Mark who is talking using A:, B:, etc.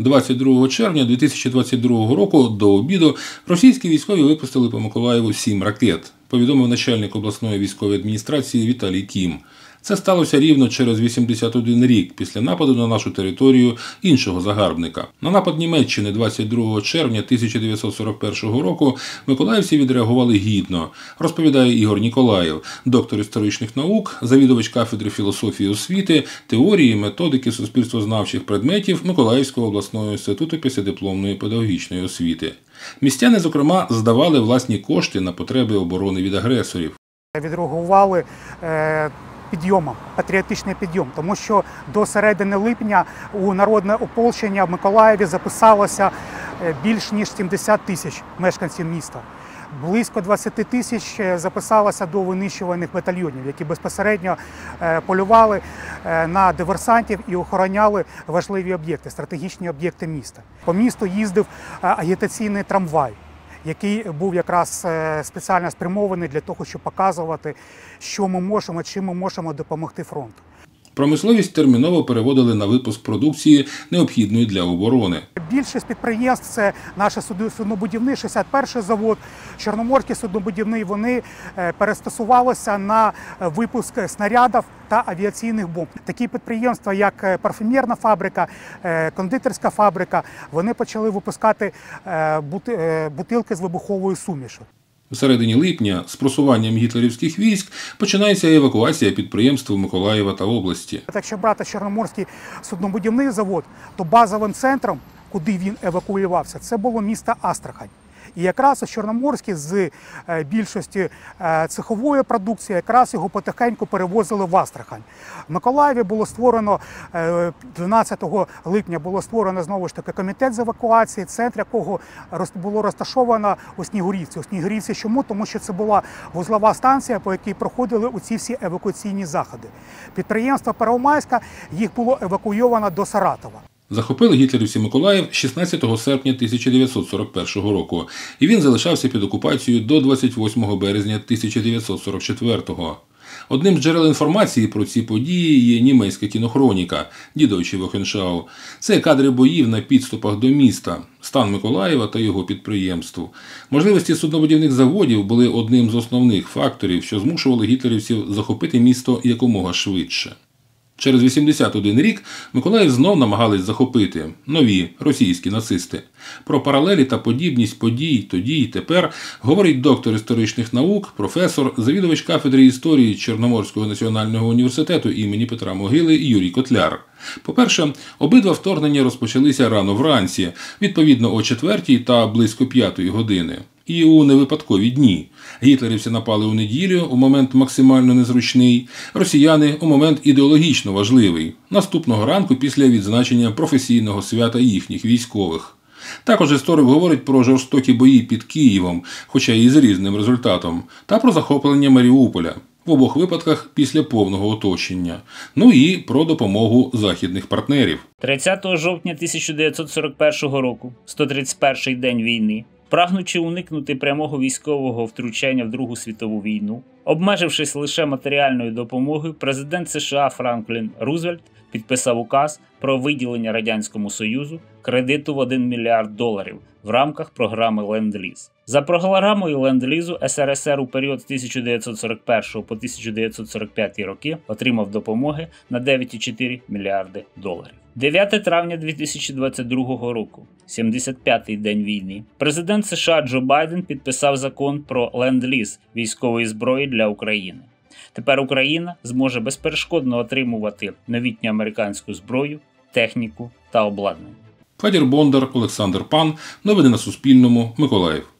A: 22 червня 2022 року до обіду російські військові випустили по Миколаєву сім ракет. Повідомив начальник обласної військової адміністрації Віталій Кім. Це сталося рівно через 81 рік після нападу на нашу територію іншого загарбника. На напад Німеччини 22 червня 1941 року миколаївці відреагували гідно, розповідає Ігор Ніколаєв, доктор історичних наук, завідувач кафедри філософії освіти, теорії, методики суспільствознавчих предметів Миколаївського обласного інституту післядипломної педагогічної освіти. Містяни, зокрема, здавали власні кошти на потреби оборони від агресорів.
B: Відреагували е, підйомом, патріотичний підйом, тому що до середини липня у народне ополчення в Миколаєві записалося е, більш ніж 70 тисяч мешканців міста. Близько 20 тисяч е, записалося до винищувальних батальйонів, які безпосередньо е, полювали на диверсантів і охороняли важливі об'єкти, стратегічні об'єкти міста. По місту їздив агітаційний трамвай який був якраз е, спеціально спрямований для того, щоб показувати, що ми можемо, чим ми можемо допомогти фронту.
A: Промисловість терміново переводили на випуск продукції, необхідної для оборони.
B: Більшість підприємств це наш суднобудівний 61-й завод, Чорноморський суднобудівний. Вони е, перестосувалися на випуск снарядів та авіаційних бомб. Такі підприємства, як е, парфюмерна фабрика, е, кондитерська фабрика, вони почали випускати бутилки з вибуховою сумішю.
A: У середині липня з просуванням гітлерівських військ починається евакуація підприємств Миколаєва та області.
B: Якщо брати Чорноморський суднобудівний завод, то базовим центром, куди він евакуювався, це було місто Астрахань. І якраз у Чорноморській з е, більшості е, цехової продукції якраз його потихеньку перевозили в Астрахань. В Миколаєві було створено 12 е, липня було створено знову ж таки комітет з евакуації, центр якого було розташовано у Снігурівці. У Снігурівці чому? Тому що це була вузлова станція, по якій проходили оці всі евакуаційні заходи. Підприємство Первомайська їх було евакуйовано до Саратова.
A: Захопили гітлерівці Миколаїв 16 серпня 1941 року, і він залишався під окупацією до 28 березня 1944-го. Одним з джерел інформації про ці події є німецька кінохроніка Дідовичі Вохеншау. Це кадри боїв на підступах до міста, стан Миколаєва та його підприємств. Можливості суднобудівних заводів були одним з основних факторів, що змушували гітлерівців захопити місто якомога швидше. Через 81 рік Миколаїв знов намагались захопити нові російські нацисти. Про паралелі та подібність подій тоді й тепер говорить доктор історичних наук, професор, завідувач кафедри історії Чорноморського національного університету імені Петра Могили Юрій Котляр. По-перше, обидва вторгнення розпочалися рано вранці, відповідно о 4 та близько 5 години і у невипадкові дні. Гітлерівці напали у неділю у момент максимально незручний, росіяни у момент ідеологічно важливий, наступного ранку після відзначення професійного свята їхніх військових. Також історик говорить про жорстокі бої під Києвом, хоча і з різним результатом, та про захоплення Маріуполя. В обох випадках після повного оточення, ну і про допомогу західних партнерів.
C: 30 жовтня 1941 року, 131-й день війни, прагнучи уникнути прямого військового втручання в Другу світову війну, обмежившись лише матеріальною допомогою, президент США Франклін Рузвельт підписав указ про виділення радянському союзу кредиту в 1 мільярд доларів в рамках програми Ленд-Ліз. За програмою Ленд-Лізу СРСР у період з 1941 по 1945 роки отримав допомоги на 9,4 мільярди доларів. 9 травня 2022 року, 75-й день війни, президент США Джо Байден підписав закон про ленд-ліз військової зброї для України. Тепер Україна зможе безперешкодно отримувати новітню американську зброю, техніку та обладнання.
A: Федір Бондар, Олександр Пан. Новини на Суспільному. Миколаїв.